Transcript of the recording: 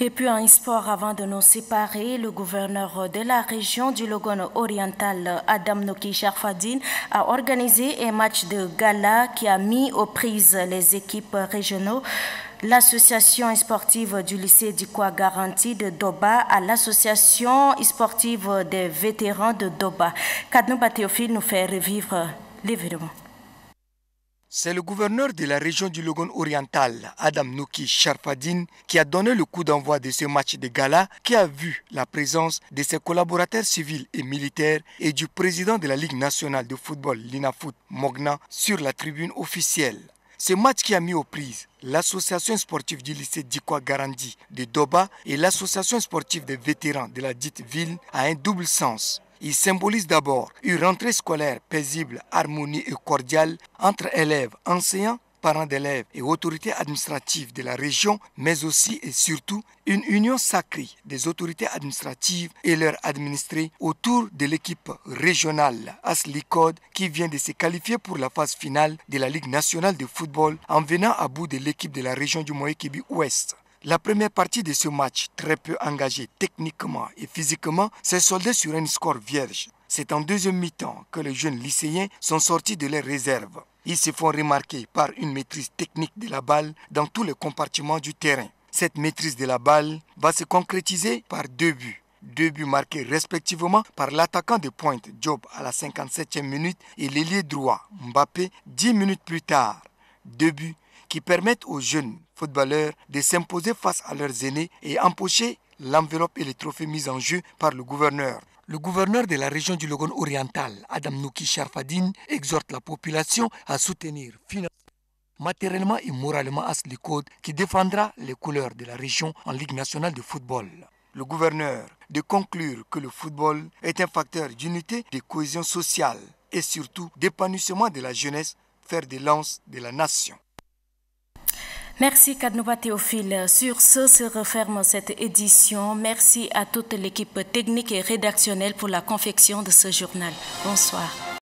Et puis en sport, avant de nous séparer, le gouverneur de la région du Logon oriental, Adam Noki Sharfadine, a organisé un match de gala qui a mis aux prises les équipes régionaux. L'association sportive du lycée d'Ikwa Garantie de Doba à l'association sportive des vétérans de Doba. Kadnouba Théophile nous fait revivre l'événement. C'est le gouverneur de la région du Logon oriental, Adam Nouki Sharfadine, qui a donné le coup d'envoi de ce match de gala qui a vu la présence de ses collaborateurs civils et militaires et du président de la Ligue nationale de football, l'INAFOOT Mogna, sur la tribune officielle. Ce match qui a mis aux prises l'association sportive du lycée Dikwa Garandi de Doba et l'association sportive des vétérans de la dite ville a un double sens. Il symbolise d'abord une rentrée scolaire paisible, harmonie et cordiale entre élèves, enseignants, parents d'élèves et autorités administratives de la région, mais aussi et surtout une union sacrée des autorités administratives et leurs administrés autour de l'équipe régionale Aslicode qui vient de se qualifier pour la phase finale de la Ligue nationale de football en venant à bout de l'équipe de la région du Moïkibi Ouest. La première partie de ce match, très peu engagé techniquement et physiquement, s'est soldée sur un score vierge. C'est en deuxième mi-temps que les jeunes lycéens sont sortis de leurs réserves. Ils se font remarquer par une maîtrise technique de la balle dans tous les compartiments du terrain. Cette maîtrise de la balle va se concrétiser par deux buts. Deux buts marqués respectivement par l'attaquant de pointe Job à la 57e minute et l'ailier droit Mbappé 10 minutes plus tard. Deux buts qui permettent aux jeunes footballeurs de s'imposer face à leurs aînés et empocher l'enveloppe et les trophées mis en jeu par le gouverneur. Le gouverneur de la région du Logon oriental, Adam Nouki Sharfadine, exhorte la population à soutenir financièrement, matériellement et moralement Aslicode qui défendra les couleurs de la région en Ligue nationale de football. Le gouverneur de conclure que le football est un facteur d'unité, de cohésion sociale et surtout d'épanouissement de la jeunesse, faire des lances de la nation. Merci Kadnouba Théophile. Sur ce se referme cette édition. Merci à toute l'équipe technique et rédactionnelle pour la confection de ce journal. Bonsoir.